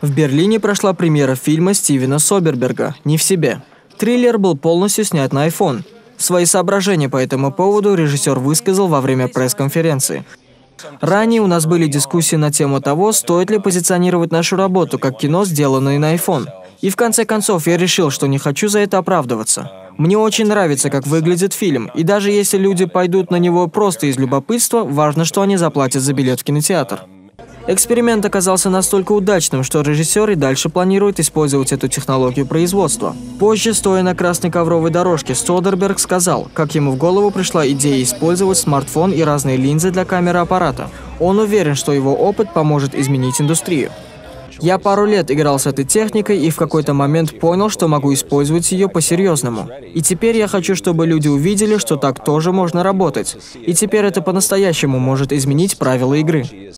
В Берлине прошла премьера фильма Стивена Соберберга «Не в себе». Триллер был полностью снят на iPhone. Свои соображения по этому поводу режиссер высказал во время пресс-конференции. Ранее у нас были дискуссии на тему того, стоит ли позиционировать нашу работу как кино, сделанное на iPhone. И в конце концов я решил, что не хочу за это оправдываться. Мне очень нравится, как выглядит фильм, и даже если люди пойдут на него просто из любопытства, важно, что они заплатят за билет в кинотеатр. Эксперимент оказался настолько удачным, что режиссер и дальше планирует использовать эту технологию производства. Позже, стоя на красной ковровой дорожке, Стодерберг сказал, как ему в голову пришла идея использовать смартфон и разные линзы для камеры аппарата. Он уверен, что его опыт поможет изменить индустрию. Я пару лет играл с этой техникой и в какой-то момент понял, что могу использовать ее по-серьезному. И теперь я хочу, чтобы люди увидели, что так тоже можно работать. И теперь это по-настоящему может изменить правила игры.